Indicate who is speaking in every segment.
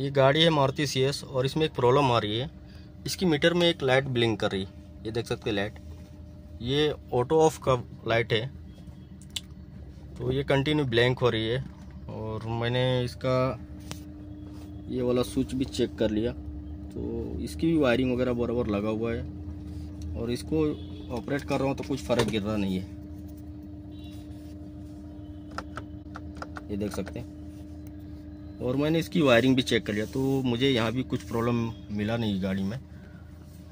Speaker 1: ये गाड़ी है मारुति सी और इसमें एक प्रॉब्लम आ रही है। इसकी मीटर में एक लाइट ब्लिंक कर रही है। ये देख सकते लाइट। ये ऑटो ऑफ़ का लाइट है। तो ये कंटिन्यू ब्लैंक हो रही है और मैंने इसका ये वाला स्विच भी चेक कर लिया। तो इसकी भी वायरिंग वगैरह बराबर लगा हुआ है और इसको ऑपरेट कर रहा हूँ तो कुछ फ़र्क गिर रहा नहीं है। ये देख सकते हैं। और मैंने इसकी वायरिंग भी चेक कर लिया तो मुझे यहाँ भी कुछ प्रॉब्लम मिला नहीं गाड़ी में।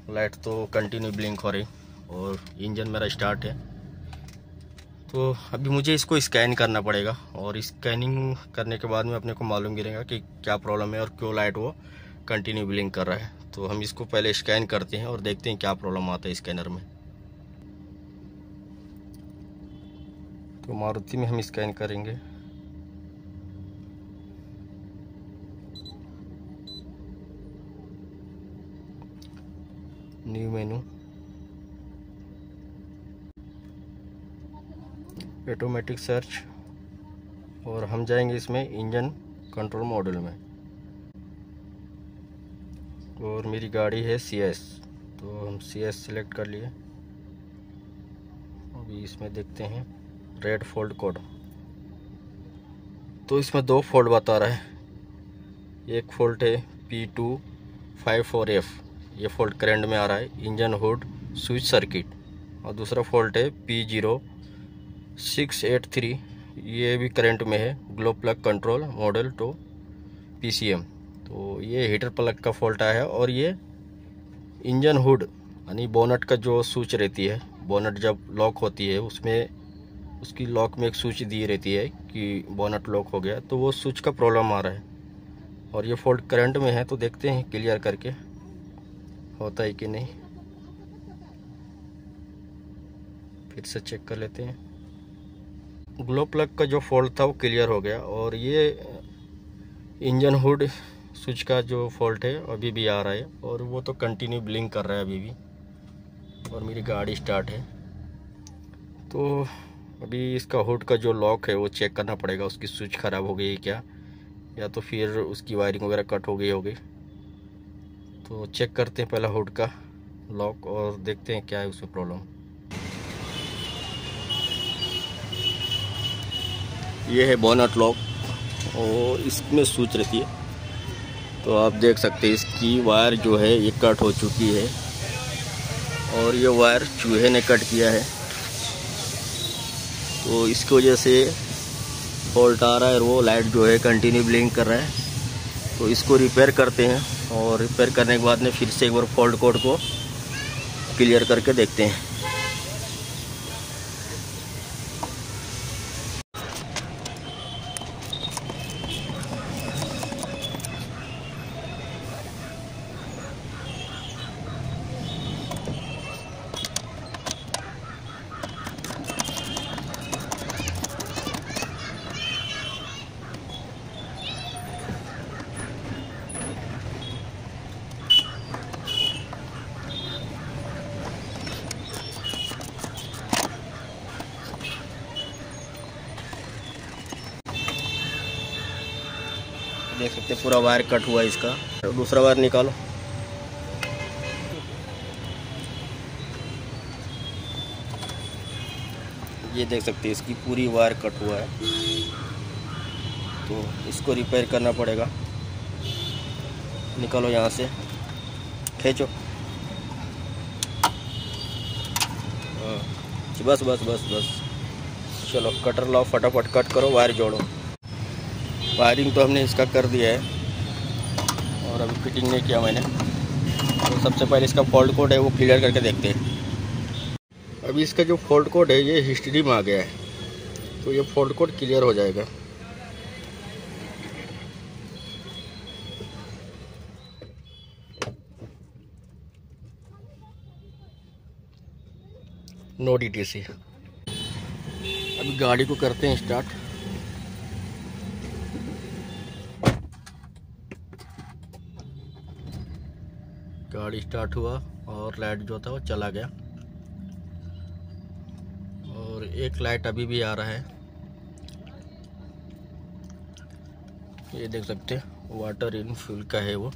Speaker 1: लाइट तो कंटिन्यू ब्लिंक हो रही और इंजन मेरा स्टार्ट है। तो अभी मुझे इसको स्कैन करना पड़ेगा और स्कैनिंग करने के बाद में अपने को मालूम गिरेगा कि क्या प्रॉब्लम है और क्यों लाइट वो कंटिन्यू ब्लिंक कर रहा है। तो हम इसको पहले स्कैन करते हैं और देखते हैं क्या प्रॉब्लम आता है स्कैनर में। तो मारुति में हम स्कैन करेंगे। न्यू मेनू। ऑटोमेटिक सर्च और हम जाएँगे इसमें इंजन कंट्रोल मॉडल में। और मेरी गाड़ी है सी एस तो हम सी एस सिलेक्ट कर लिए। अभी इसमें देखते हैं रेड फोल्ड कोड तो इसमें दो फोल्ड बता रहा है। एक फोल्ड है P two five four F ये फॉल्ट करंट में आ रहा है, इंजन हुड स्विच सर्किट। और दूसरा फॉल्ट है P zero six eight three ये भी करंट में है glow plug control model two P C M तो ये हीटर प्लग का फॉल्ट आया है और ये इंजन हुड यानी बोनट का जो स्विच रहती है बोनट जब लॉक होती है, उसमें उसकी लॉक में एक स्विच दी रहती है कि बोनट लॉक हो गया तो वो स्विच का प्रॉब्लम आ रहा है। और ये फॉल्ट करंट में है तो देखते हैं क्लियर करके। होता है कि नहीं? फिर से चेक कर लेते हैं। ग्लो प्लग का जो फॉल्ट था वो क्लियर हो गया और ये इंजन हुड स्विच का जो फॉल्ट है, अभी भी आ रहा है और वो तो कंटिन्यू ब्लिंक कर रहा है अभी भी और मेरी गाड़ी स्टार्ट है। तो अभी इसका हुड का जो लॉक है वो चेक करना पड़ेगा, उसकी स्विच ख़राब हो गई है क्या? या तो फिर उसकी वायरिंग वगैरह कट हो गई होगी। तो चेक करते हैं पहला हुड का लॉक और देखते हैं क्या है उसमें प्रॉब्लम ये है बोनट लॉक और इसमें सूच रहती है। तो आप देख सकते हैं, इसकी वायर जो है, ये कट हो चुकी है। और ये वायर चूहे ने कट किया है। तो इसकी वजह से फॉल्ट आ रहा है और वो लाइट जो है कंटिन्यू ब्लिंक कर रहा है। तो इसको रिपेयर करते हैं। और रिपेयर करने के बाद में फिर से एक बार फॉल्ट कोड को क्लियर करके देखते हैं। देख सकते हैं पूरा वायर कट हुआ इसका। दूसरा वायर निकालो। ये देख सकते हैं इसकी पूरी वायर कट हुआ है। तो इसको रिपेयर करना पड़ेगा। निकालो यहाँ से। खींचो। हाँ, बस बस बस बस। चलो कटर लाओ फटाफट कट करो वायर जोड़ो। वायरिंग तो हमने इसका कर दिया है। और अभी फिटिंग नहीं किया मैंने। तो सबसे पहले इसका फॉल्ट कोड है, वो क्लियर करके देखते हैं। अभी इसका जो फॉल्ट कोड है, ये हिस्ट्री में आ गया है। तो ये फॉल्ट कोड क्लियर हो जाएगा। नो डी टी सी अभी गाड़ी को करते हैं स्टार्ट गाड़ी स्टार्ट हुआ और लाइट जो था वो चला गया। और एक लाइट अभी भी आ रहा है। ये देख सकते हैं वाटर इन फ्यूल का है वो।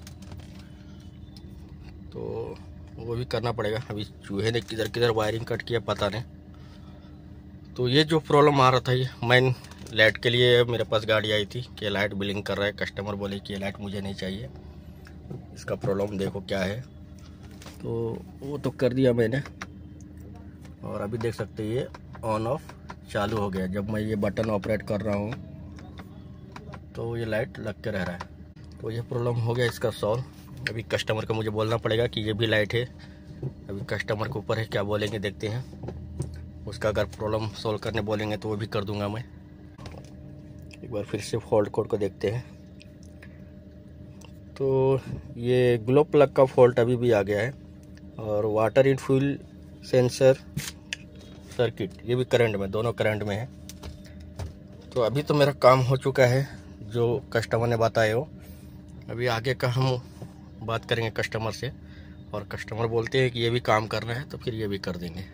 Speaker 1: तो वो भी करना पड़ेगा। अभी चूहे ने किधर किधर वायरिंग कट किया पता नहीं। तो ये जो प्रॉब्लम आ रहा था, ये मैन लाइट के लिए मेरे पास गाड़ी आई थी कि लाइट बिलिंग कर रहा है। कस्टमर बोले कि लाइट मुझे नहीं चाहिए। इसका प्रॉब्लम देखो क्या है। तो वो तो कर दिया मैंने। और अभी देख सकते ये ऑन ऑफ़ चालू हो गया। जब मैं ये बटन ऑपरेट कर रहा हूँ तो ये लाइट लग के रह रहा है। तो ये प्रॉब्लम हो गया इसका सॉल्व अभी कस्टमर को मुझे बोलना पड़ेगा कि ये भी लाइट है। अभी कस्टमर के ऊपर है, क्या बोलेंगे देखते हैं। उसका अगर प्रॉब्लम सॉल्व करने बोलेंगे तो वो भी कर दूँगा मैं। एक बार फिर से फॉल्ट कोड को देखते हैं। तो ये ग्लो प्लग का फॉल्ट अभी भी आ गया है और water in fuel sensor circuit ये भी करंट में, दोनों करंट में है। तो अभी तो मेरा काम हो चुका है, जो कस्टमर ने बताया हो। अभी आगे का हम बात करेंगे कस्टमर से और कस्टमर बोलते हैं कि ये भी काम करना है तो फिर ये भी कर देंगे।